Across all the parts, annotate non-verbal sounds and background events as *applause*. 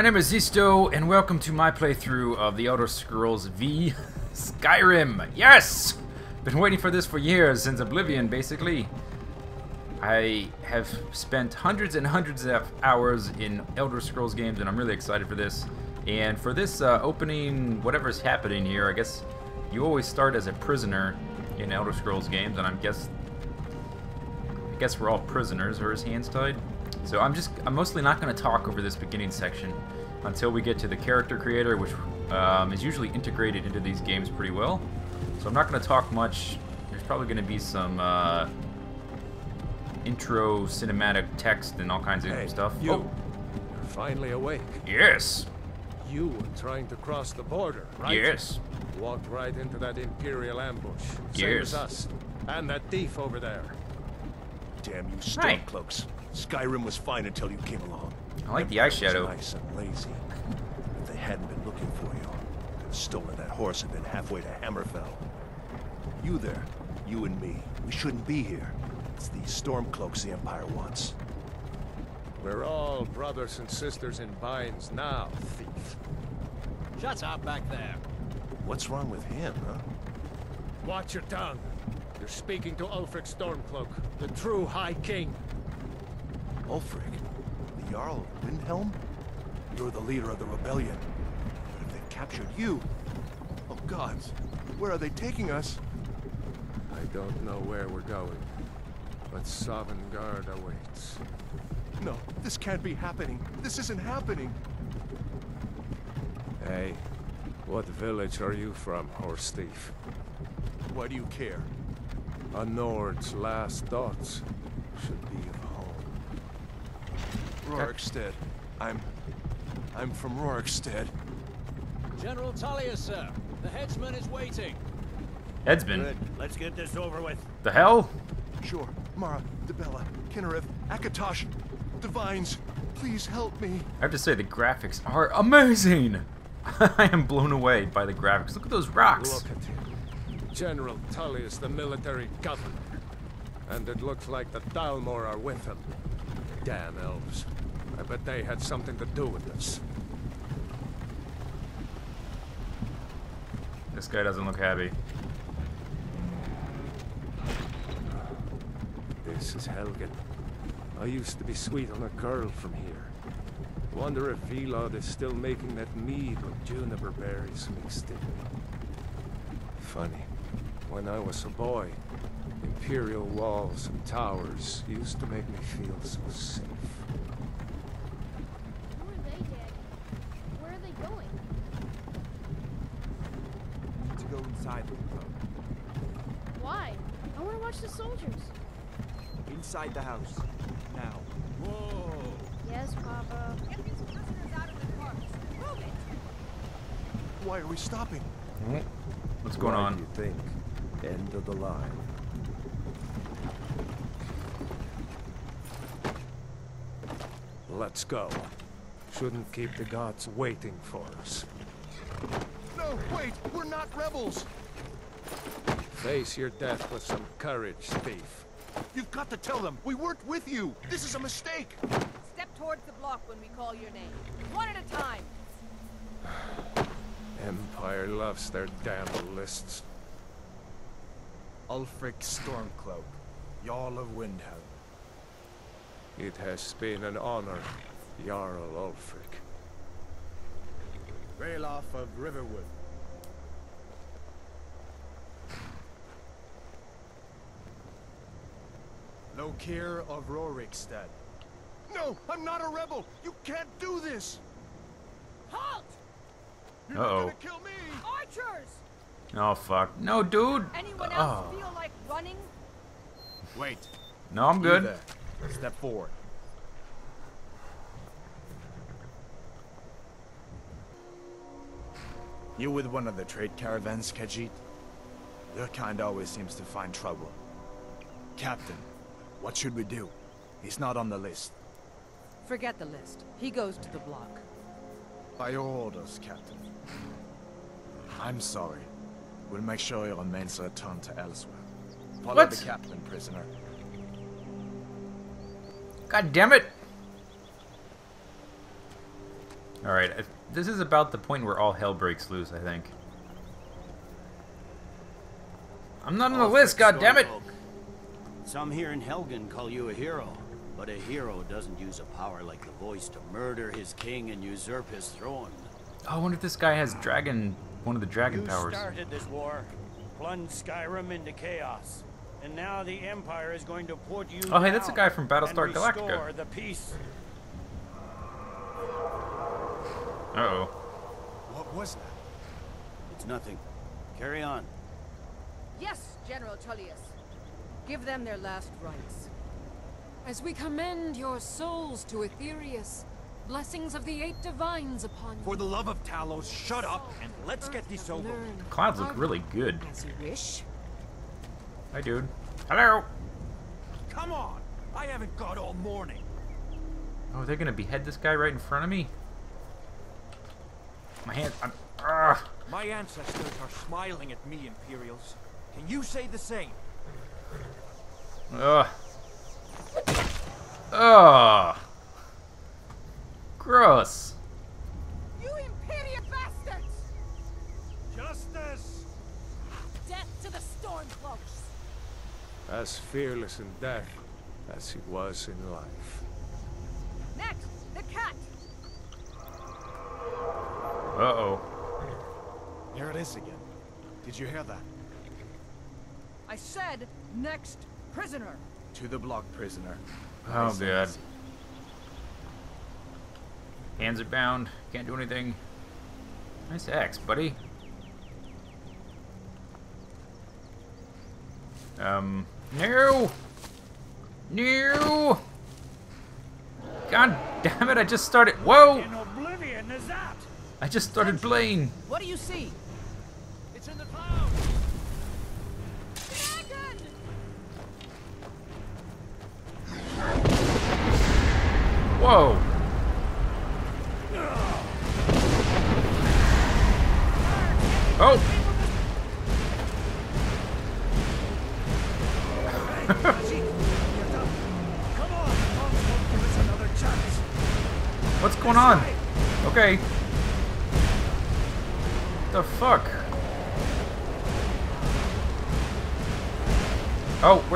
My name is Zisteau, and welcome to my playthrough of The Elder Scrolls V *laughs* Skyrim. Yes! Been waiting for this for years, since Oblivion, basically. I have spent hundreds and hundreds of hours in Elder Scrolls games, and I'm really excited for this. And for this uh, opening, whatever's happening here, I guess you always start as a prisoner in Elder Scrolls games, and I guess I guess we're all prisoners, or his hands tied. So I'm just, I'm mostly not going to talk over this beginning section until we get to the character creator, which um, is usually integrated into these games pretty well. So I'm not going to talk much. There's probably going to be some uh, intro cinematic text and all kinds of Hey, stuff. you. Oh, You're finally awake. yes, You were trying to cross the border, right? yes. Walked right into that Imperial ambush. Same Yes. as us. And that thief over there. Damn you Right. Stormcloaks. Skyrim was fine until you came along. I like the Everything eyeshadow. nice and lazy. If they hadn't been looking for you, they'd have stolen that horse and been halfway to Hammerfell. You there, you and me, we shouldn't be here. It's these Stormcloaks the Empire wants. We're all brothers and sisters in binds now, thief. Shut up back there. What's wrong with him, huh? Watch your tongue. You're speaking to Ulfric Stormcloak, the true High King. Ulfric, the Jarl of Windhelm? You're the leader of the rebellion. But if they've captured you... Oh gods, where are they taking us? I don't know where we're going, but Sovngarde awaits. No, this can't be happening. This isn't happening. Hey, what village are you from, horse thief? Why do you care? A Nord's last thoughts should be. Rorikstead. I'm... I'm from Rorikstead. General Tullius, sir. The headsman is waiting. Headsman. Good. Let's get this over with. The hell? Sure. Mara, Dibella, Kynareth, Akatosh, Divines, please help me. I have to say, the graphics are amazing! *laughs* I am blown away by the graphics. Look at those rocks! Look at him. General Tullius, the military governor. And it looks like the Thalmor are with him. Damn elves. I bet they had something to do with this. This guy doesn't look happy. This is Helgen. I used to be sweet on a girl from here. Wonder if Vilod is still making that mead with juniper berries mixed in. Funny. When I was a boy, imperial walls and towers used to make me feel so safe. Who are they, Daddy? Where are they going? need to go inside the club. Why? I want to watch the soldiers. Inside the house. Now. Whoa. Yes, Papa. Get these prisoners out of the cars. Move it! Why are we stopping? Hmm? What's going Why on? do you think? End of the line. Let's go. Shouldn't keep the gods waiting for us. No, wait! We're not rebels! Face your death with some courage, thief. You've got to tell them! We weren't with you! This is a mistake! Step towards the block when we call your name. One at a time. *sighs* Empire loves their damn lists. Ulfric Stormcloak, Jarl of Windhelm. It has been an honor, Jarl Ulfric. Ralof of Riverwood. Lokir of Rorikstead. No! I'm not a rebel! You can't do this! Halt! You're Uh-oh. gonna kill me! Archers! Oh, fuck. No, dude! Anyone else Oh. feel like running? Wait. No, I'm good. there. Step forward. You with one of the trade caravans, Khajiit? Your kind always seems to find trouble. Captain, what should we do? He's not on the list. Forget the list. He goes to the block. By your orders, Captain. I'm sorry. We'll make sure your remains are returned to elsewhere. Follow What? the captain, prisoner. God damn it! Alright, this is about the point where all hell breaks loose, I think. I'm not on the list, God damn it! Some here in Helgen call you a hero, but a hero doesn't use a power like the voice to murder his king and usurp his throne. Oh, I wonder if this guy has dragon, one of the dragon you powers. started this war, plunged Skyrim into chaos, and now the Empire is going to put you Oh, hey, that's a guy from Battlestar Galactica. restore the peace. Uh-oh. What was that? It's nothing. Carry on. Yes, General Tullius. Give them their last rites. As we commend your souls to Aetherius, blessings of the eight divines upon you. For the love of Talos, shut up and let's get this over. with. Clouds look really good. As you wish. Hi, dude. Hello! Come on! I haven't got all morning. Oh, they're gonna behead this guy right in front of me? My hands. I'm. Ah! My ancestors are smiling at me, Imperials. Can you say the same? Ugh. Ugh. Gross. As fearless in death as he was in life. Next, the cat! Uh-oh. Here it is again. Did you hear that? I said, next prisoner! To the block, prisoner. Oh, Nice God. Hands are bound. Can't do anything. Nice axe, buddy. Um, no! No! God damn it, I just started- Whoa! In oblivion is that? I just started playing! What do you see? It's in the clouds! Whoa!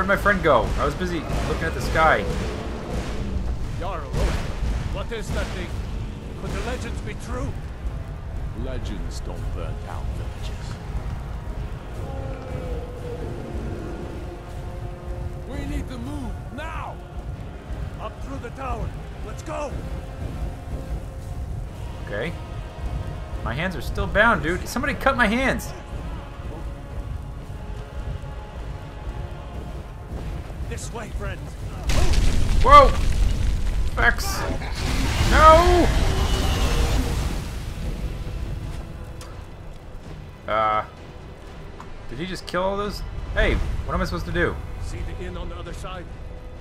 Where'd my friend go? I was busy looking at the sky. Jarl, what is that thing? Could the legends be true? Legends don't burn down villages. We need to move now! Up through the tower. Let's go! Okay. My hands are still bound, dude. Somebody cut my hands. This way, friends! Whoa! Vex! No! Uh. Did he just kill all those? Hey, what am I supposed to do? See the inn on the other side?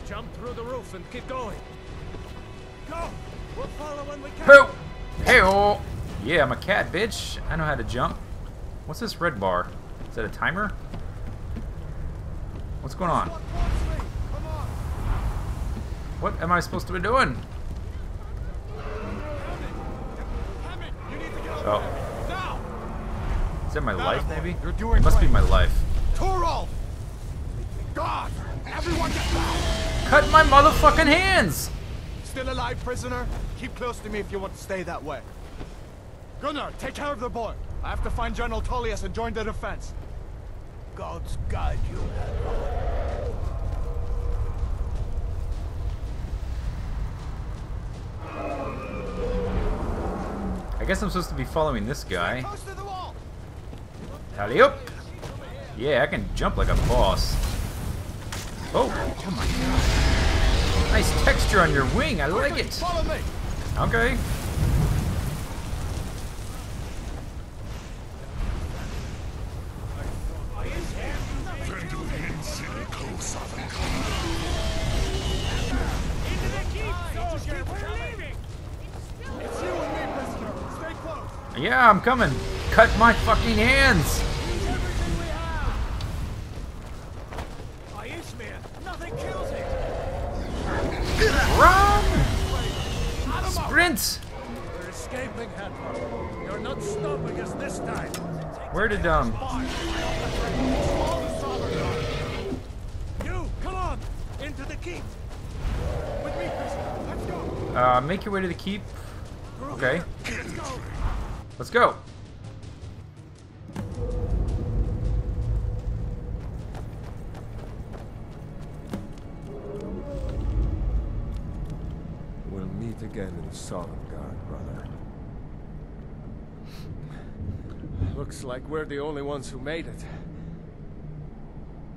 Jump through the roof and keep going. Go! We'll follow when we can! Pooh! Hey -oh. Yeah, I'm a cat, bitch. I know how to jump. What's this red bar? Is that a timer? What's going on? What am I supposed to be doing? Oh. Is that my life, maybe? You're doing It must be my life. Torolf! God! Everyone get back! Cut my motherfucking hands! Still alive, prisoner? Keep close to me if you want to stay that way. Gunnar, take care of the boy. I have to find General Tullius and join the defense. Gods guide you. I guess I'm supposed to be following this guy. Close to the wall! Alley up! Yeah, I can jump like a boss. Oh, oh my god. Nice texture on your wing, I like it. Okay. Yeah, I'm coming. Cut my fucking hands. Aishmir, nothing kills it! Run! Sprint! We're escaping! not stopping us this time. Where did um? You, come on, into the keep. With me. Let's go. Uh, make your way to the keep. Okay. Let's go. Let's go. We'll meet again in Sovngarde, brother. Looks like we're the only ones who made it.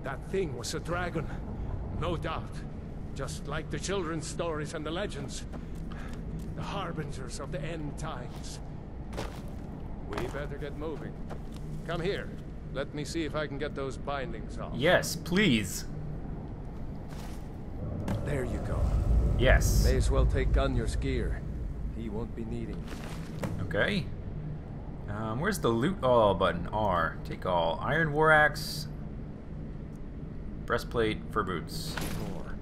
That thing was a dragon, no doubt. Just like the children's stories and the legends. The harbingers of the end times. We better get moving. Come here. Let me see if I can get those bindings off. Yes, please. There you go. Yes. May as well take Gunjar's gear. He won't be needing it. Okay. Um, where's the loot all button? R. Take all. Iron war axe. Breastplate for boots. More.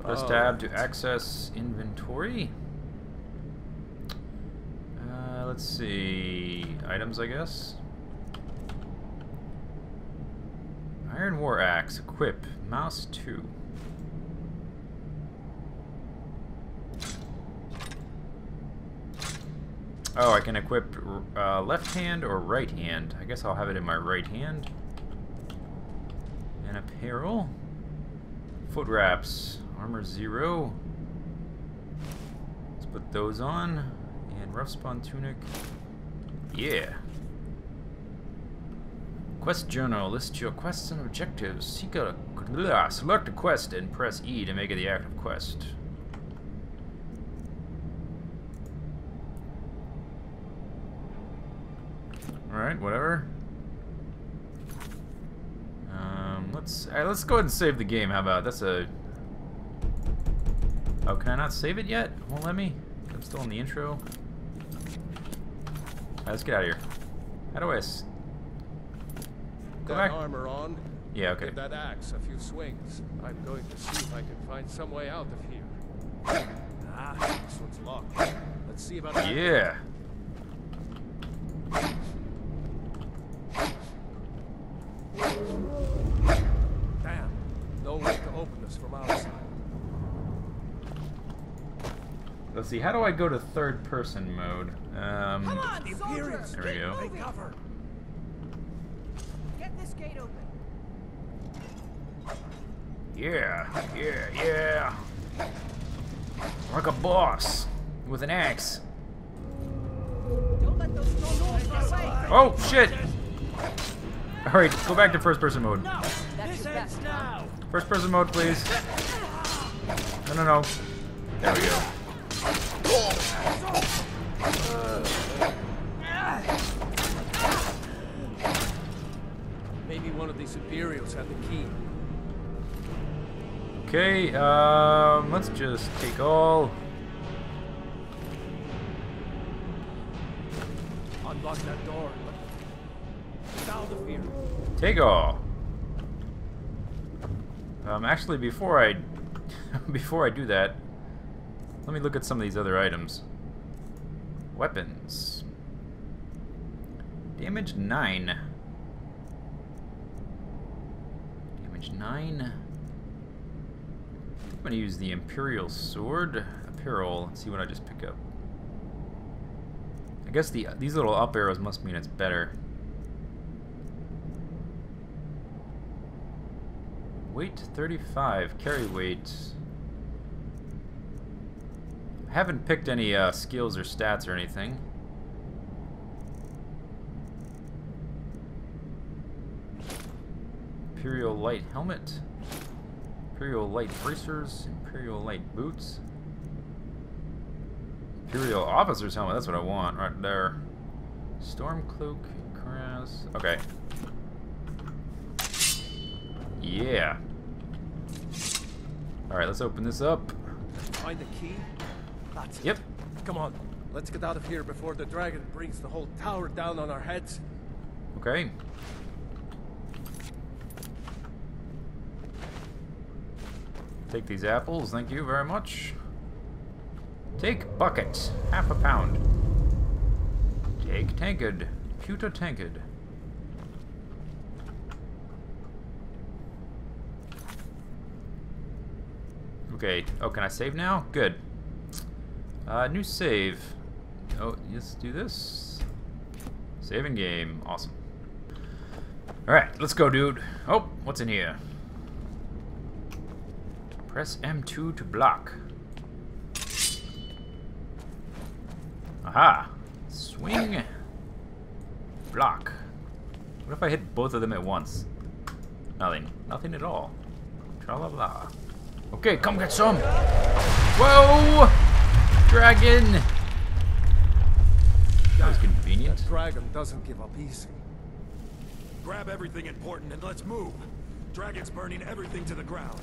Press Oh, tab to access inventory. Let's see. Items, I guess. Iron War Axe. Equip. Mouse 2. Oh, I can equip uh, left hand or right hand. I guess I'll have it in my right hand. And apparel. Foot wraps. Armor zero. Let's put those on. And roughspun tunic. Yeah. Quest journal. lists your quests and objectives. Seek a blah, select a quest and press E to make it the active quest. Alright, whatever. Um, let's uh, let's go ahead and save the game. How about that's a? Oh, can I not save it yet? Won't let me. I'm still in the intro. Alright, let's get out of here. How do I? S go That back. armor on. Yeah. Okay. Give that axe a few swings. I'm going to see if I can find some way out of here. Ah, this one's locked. Let's see about that. Yeah. Damn. No way to open this from outside. Let's see. How do I go to third person mode? Um, Come on, soldiers! There we go. moving. Cover. Get this gate open. Yeah, yeah, yeah. Like a boss with an axe. Don't let those strongholds get away. Oh shit! All right, go back to first person mode. That's your best. Now. First person mode, please. No, no, no. There we go. superiors have the key. Okay, um, let's just take all. Unlock that door. Without the fear. Take all. Um, actually, before I *laughs* before I do that, let me look at some of these other items. Weapons. Damage 9. Nine. I'm gonna use the Imperial Sword. Apparel. Let's see what I just pick up. I guess the these little up arrows must mean it's better. Weight 35, carry weight. I haven't picked any uh, skills or stats or anything. Imperial light helmet. Imperial light bracers. Imperial light boots. Imperial officer's helmet, that's what I want right there. Storm cloak, cuirass. Okay. Yeah. Alright, let's open this up. Find the key? That's it. Yep. Come on. Let's get out of here before the dragon brings the whole tower down on our heads. Okay. Take these apples, thank you very much. Take bucket, half a pound. Take tankard. Pewter tankard. Okay. Oh, can I save now? Good. Uh, new save. Oh, let's do this. Saving game. Awesome. Alright, let's go, dude. Oh, what's in here? Press M2 to block. Aha! Swing. Block. What if I hit both of them at once? Nothing. Nothing at all. Tra la la. Okay, come get some. Whoa! Dragon! That was convenient. Dragon doesn't give up easy. Grab everything important and let's move. Dragon's burning everything to the ground.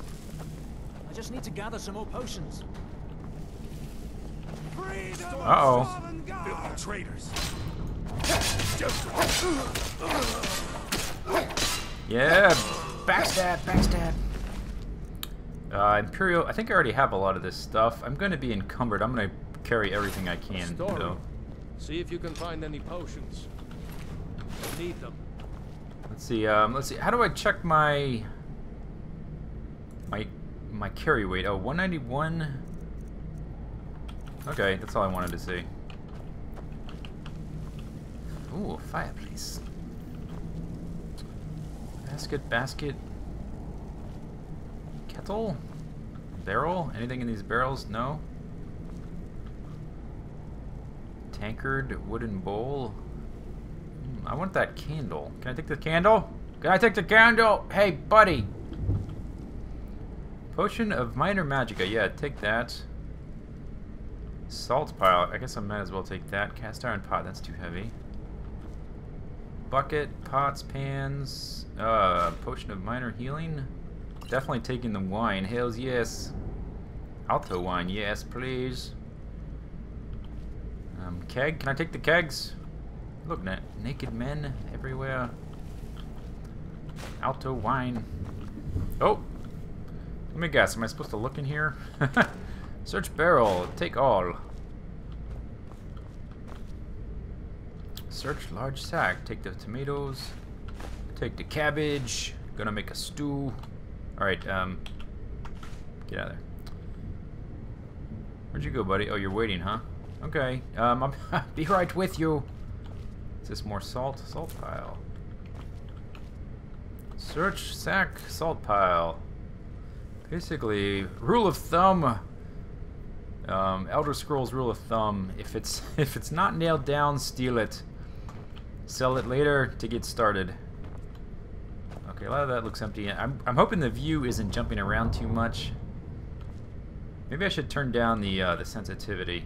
I just need to gather some more potions. Uh-oh. Traitors. Yeah, backstab, backstab. Uh, Imperial, I think I already have a lot of this stuff. I'm going to be encumbered. I'm going to carry everything I can, Storeroom. though. See if you can find any potions. I need them. Let's see, um, let's see. How do I check my... My, my carry weight? Oh, 191... Okay, that's all I wanted to see. Ooh, fireplace. Basket, basket. Kettle? Barrel? Anything in these barrels? No? Tankard, wooden bowl. Hmm, I want that candle. Can I take the candle? Can I take the candle? Hey, buddy! Potion of minor magicka. Yeah, take that. Salt pile. I guess I might as well take that. Cast iron pot. That's too heavy. Bucket, pots, pans. Uh, potion of minor healing. Definitely taking the wine. Hells yes. Alto wine. Yes, please. Um, keg. Can I take the kegs? Look, na naked men everywhere. Alto wine. Oh! Let me guess. Am I supposed to look in here? *laughs* Search barrel. Take all. Search large sack. Take the tomatoes. Take the cabbage. Gonna make a stew. Alright, um... Get out of there. Where'd you go, buddy? Oh, you're waiting, huh? Okay. Um, I'll *laughs* be right with you. Is this more salt? Salt pile. Search sack salt pile. Basically, rule of thumb. Um, Elder Scrolls rule of thumb: if it's *laughs* if it's not nailed down, steal it. Sell it later to get started. Okay, a lot of that looks empty. I'm I'm hoping the view isn't jumping around too much. Maybe I should turn down the uh, the sensitivity.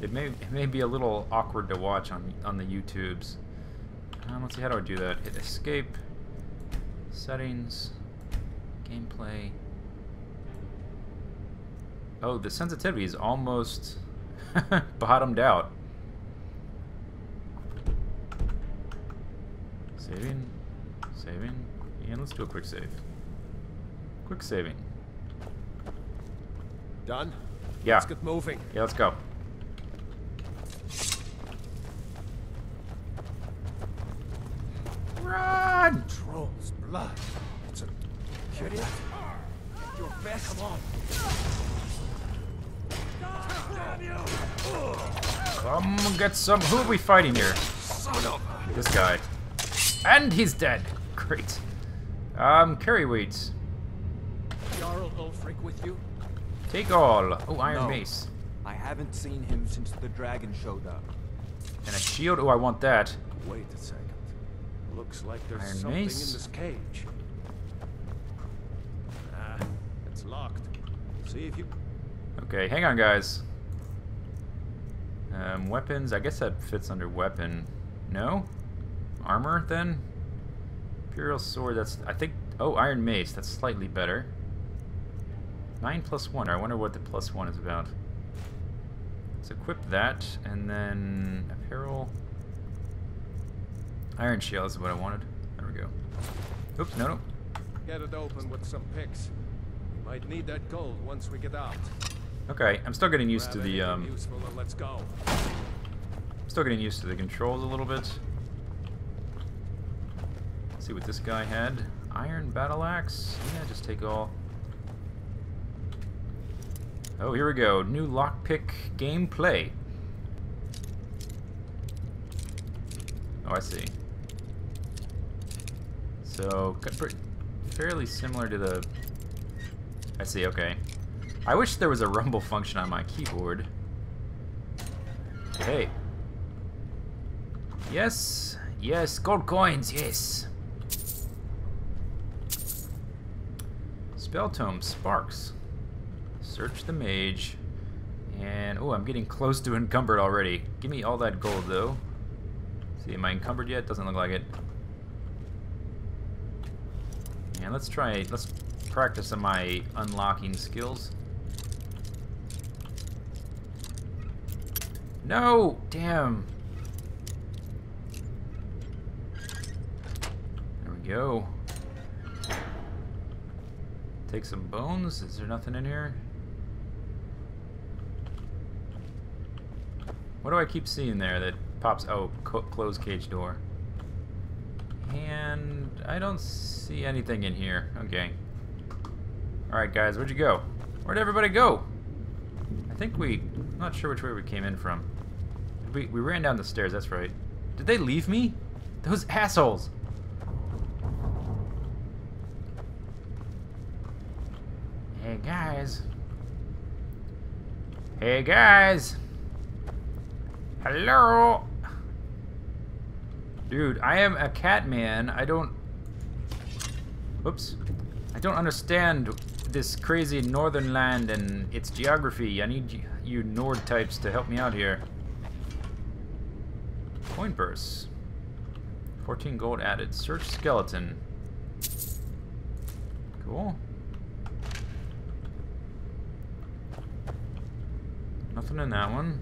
It may it may be a little awkward to watch on on the YouTubes. Um, let's see, how do I do that? Hit escape, settings, gameplay. Oh, the sensitivity is almost *laughs* bottomed out. Saving, saving, and let's do a quick save. Quick saving. Done? Yeah. Let's get moving. Yeah, let's go. Run! Troll's blood. It's a kid. Get your best. Come get some. Who are we fighting here? This guy. And he's dead. Great. Um, carry weights. Jarl Ulfric with you? Take all. Oh, iron No. mace. I haven't seen him since the dragon showed up. And a shield. Oh, I want that. Wait a second. Looks like there's Iron something mace? in this cage. Ah, it's locked. See if you... Okay, hang on, guys. Um, weapons. I guess that fits under weapon. No? Armor, then? Imperial sword, that's... I think... Oh, iron mace. That's slightly better. 9 plus 1. I wonder what the plus 1 is about. Let's equip that, and then... Apparel... Iron shield is what I wanted. There we go. Oops, no, no. Get it open with some picks. Might need that gold once we get out. Okay, I'm still getting used to the, um... useful and let's go. Still getting used to the controls a little bit. Let's see what this guy had. Iron battle axe. Yeah, just take all. Oh, here we go. New lockpick gameplay. Oh, I see. So, fairly similar to the... I see, okay. I wish there was a rumble function on my keyboard. Hey. Yes, yes, gold coins, yes. Spell tome, sparks. Search the mage. And, oh, I'm getting close to encumbered already. Give me all that gold, though. See, am I encumbered yet? Doesn't look like it. And let's try, let's practice on my unlocking skills. No! Damn! There we go. Take some bones. Is there nothing in here? What do I keep seeing there that pops? Oh, close cage door. And I don't see anything in here. Okay. Alright, guys, where'd you go? Where'd everybody go? I think we... I'm not sure which way we came in from. We, we ran down the stairs, that's right. Did they leave me? Those assholes! Hey, guys. Hey, guys! Hello? Dude, I am a cat man. I don't... Oops. I don't understand this crazy northern land and its geography. I need you Nord types to help me out here. Coin purse. 14 gold added. Search skeleton. Cool. Nothing in that one.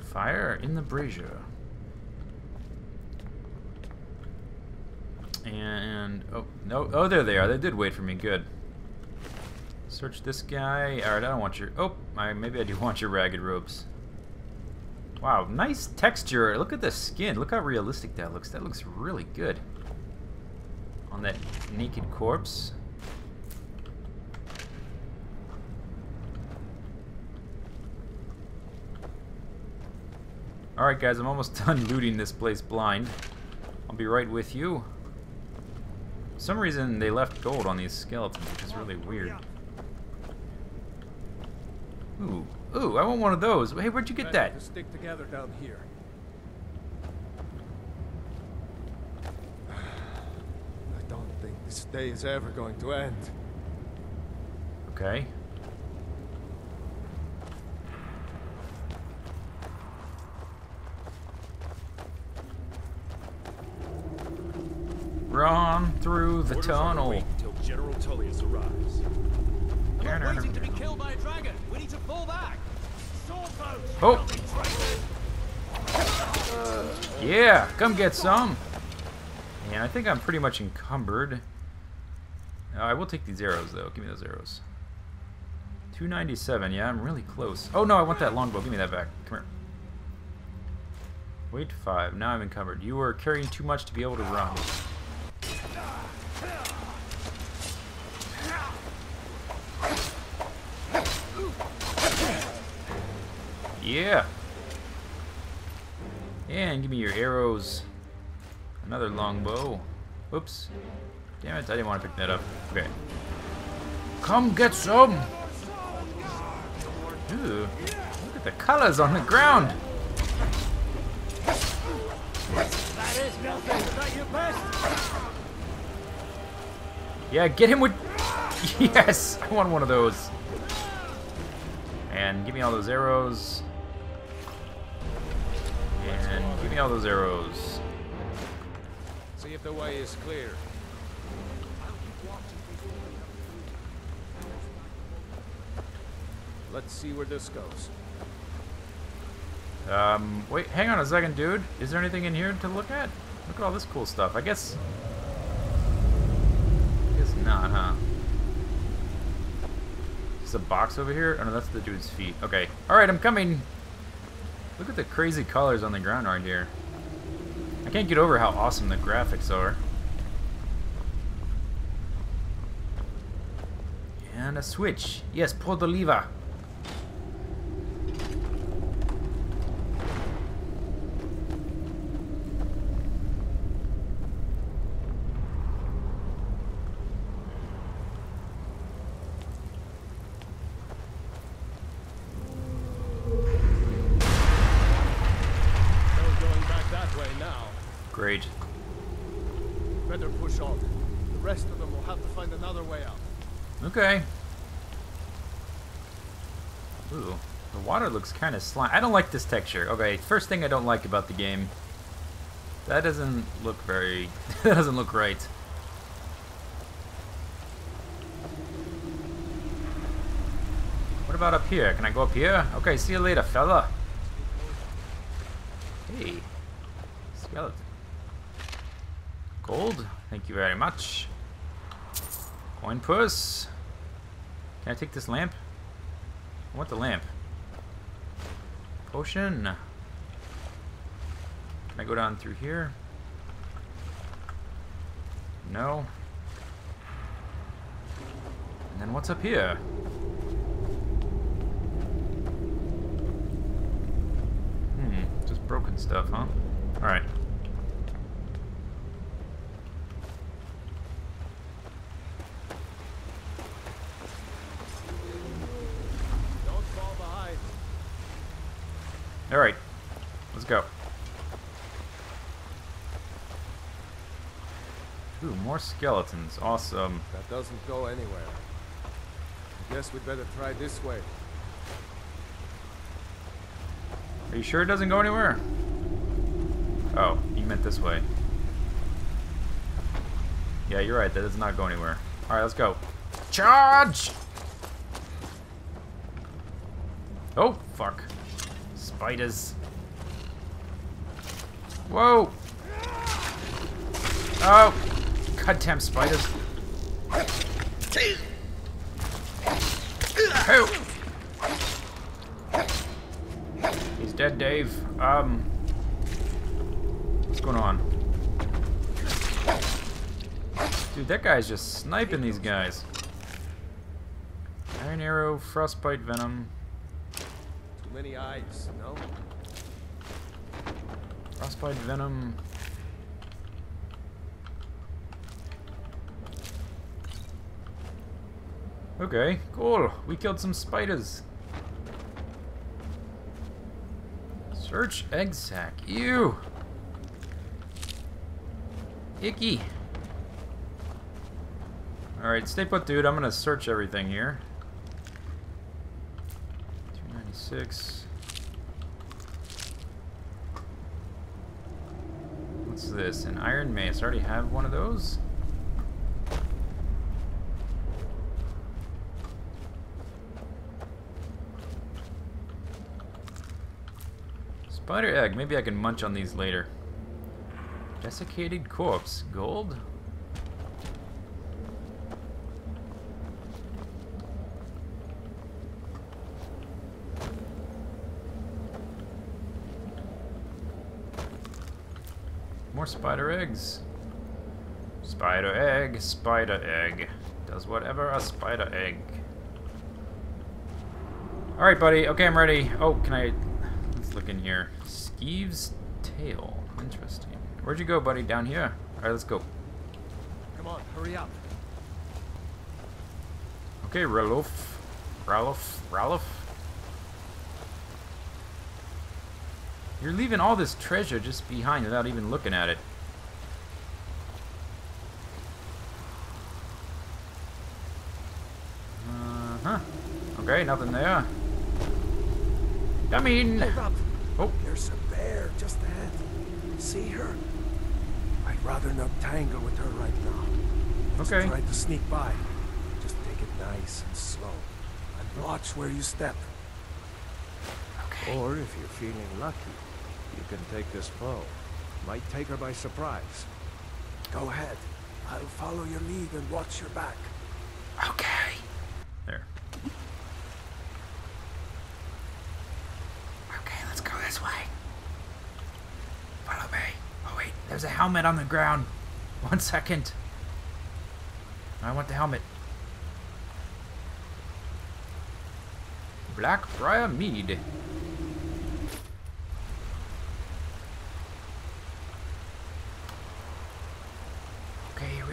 Fire in the brazier. And, oh, no, oh, there they are. They did wait for me. Good. Search this guy. Alright, I don't want your, oh, I, maybe I do want your ragged ropes. Wow, nice texture. Look at the skin. Look how realistic that looks. That looks really good. On that naked corpse. Alright guys, I'm almost *laughs* done looting this place blind. I'll be right with you. For some reason they left gold on these skeletons, which is really weird. Ooh, ooh, I want one of those. Hey, where'd you get that? To stick together down here. *sighs* I don't think this day is ever going to end. Okay. Run through the Orders tunnel. Until General Tullius arrives. I'm not waiting to be killed by a dragon. We need to fall back. Oh. Yeah, come get some. And I think I'm pretty much encumbered. Uh, I will take these arrows, though. Give me those arrows. 297. Yeah, I'm really close. Oh, no, I want that longbow. Give me that back. Come here. Wait, 5. Now I'm encumbered. You are carrying too much to be able to run. Yeah. And give me your arrows. Another longbow. Oops. Damn it, I didn't want to pick that up. Okay. Come get some! Ooh, look at the colors on the ground! Yeah, get him with... *laughs* Yes! I want one of those. And give me all those arrows. Give me all those arrows. See if the way is clear. Let's see where this goes. Um, wait, hang on a second, dude. Is there anything in here to look at? Look at all this cool stuff. I guess... I guess not, huh? There's a box over here. Oh no, that's the dude's feet. Okay. Alright, I'm coming. Look at the crazy colors on the ground right here. I can't get over how awesome the graphics are. And a switch. Yes, pull the lever. No going back that way now. Great. Better push on. The rest of them will have to find another way out. Okay. Ooh, the water looks kind of slime. I don't like this texture. Okay, first thing I don't like about the game. That doesn't look very... *laughs* that doesn't look right. What about up here? Can I go up here? Okay, see you later, fella. Hey. Skeleton. Gold. Thank you very much. Coin purse. Can I take this lamp? I want the lamp. Potion. Can I go down through here? No. And then what's up here? Hmm, just broken stuff, huh? Alright. Don't fall behind. Alright. Let's go. Ooh, more skeletons. Awesome. That doesn't go anywhere. I guess we'd better try this way. Are you sure it doesn't go anywhere? Oh, you meant this way. Yeah, you're right. That does not go anywhere. Alright, let's go. Charge! Oh, fuck. Spiders. Whoa! Oh! Goddamn spiders. Oh! He's dead, Dave. Um... What's going on? Dude, that guy's just sniping these guys. Iron arrow, frostbite venom. Many eyes, no? Frostbite venom. Okay, cool. We killed some spiders. Search egg sac. Ew. Icky. Alright, stay put, dude. I'm gonna search everything here. 296. What's this? An iron mace. I already have one of those. Spider egg. Maybe I can munch on these later. Desiccated corpse. Gold? More spider eggs. Spider egg, spider egg. Does whatever a spider egg. Alright, buddy. Okay, I'm ready. Oh, can I... Let's look in here. Skeever's tail. Interesting. Where'd you go, buddy? Down here? Alright, let's go. Come on, hurry up. Okay, Ralof. Ralof. Ralof. You're leaving all this treasure just behind without even looking at it. Uh-huh. Okay, nothing there. I mean... Oh. There's a bear just ahead. See her? I'd rather not tangle with her right now. Okay. try to sneak by. Just take it nice and slow. And watch where you step. Okay. Or if you're feeling lucky, you can take this bow. Might take her by surprise. Go ahead. I'll follow your lead and watch your back. Okay. There. Okay, let's go this way. Follow me. Oh wait, there's a helmet on the ground. One second. I want the helmet. Black Briar Mead.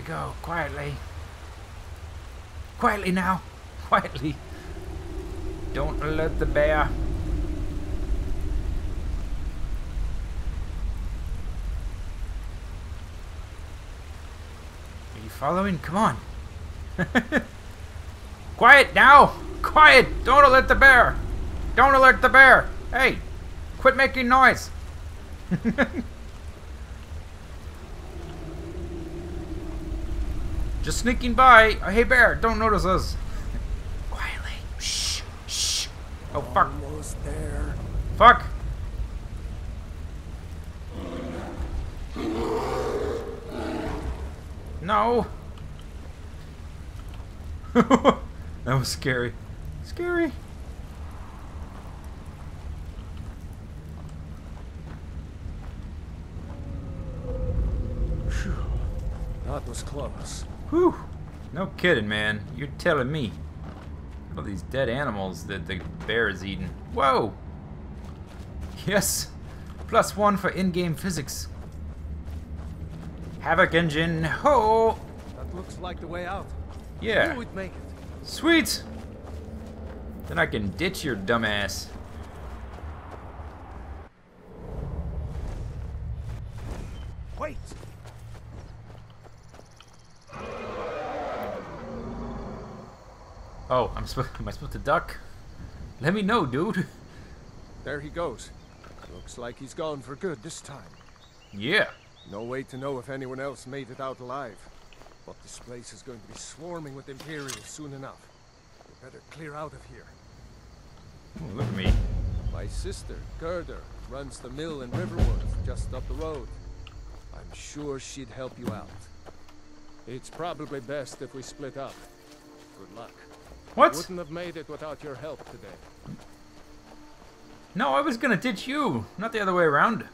Go. Quietly. Quietly now. *laughs* Quietly. Don't alert the bear. Are you following? Come on. *laughs* Quiet now! Quiet! Don't alert the bear! Don't alert the bear! Hey! Quit making noise! *laughs* Just sneaking by. Uh, hey bear, don't notice us. Quietly. Shh. Shh. Oh fuck. Almost there. Fuck. No. *laughs* that was scary. Scary. That was close. Whew. No kidding, man. You're telling me. All these dead animals that the bear is eating. Whoa! Yes! Plus one for in-game physics. Havok engine. Ho! That looks like the way out. Yeah. Who would make it? Sweet! Then I can ditch your dumbass. Wait! Oh, I'm supposed. *laughs* Am I supposed to duck? Let me know, dude. *laughs* There he goes. Looks like he's gone for good this time. Yeah. No way to know if anyone else made it out alive. But this place is going to be swarming with Imperials soon enough. We better clear out of here. Ooh, look at me. My sister, Gerdur, runs the mill in Riverwood, just up the road. I'm sure she'd help you out. It's probably best if we split up. Good luck. What? Wouldn't have made it without your help today. No, I was gonna ditch you, not the other way around.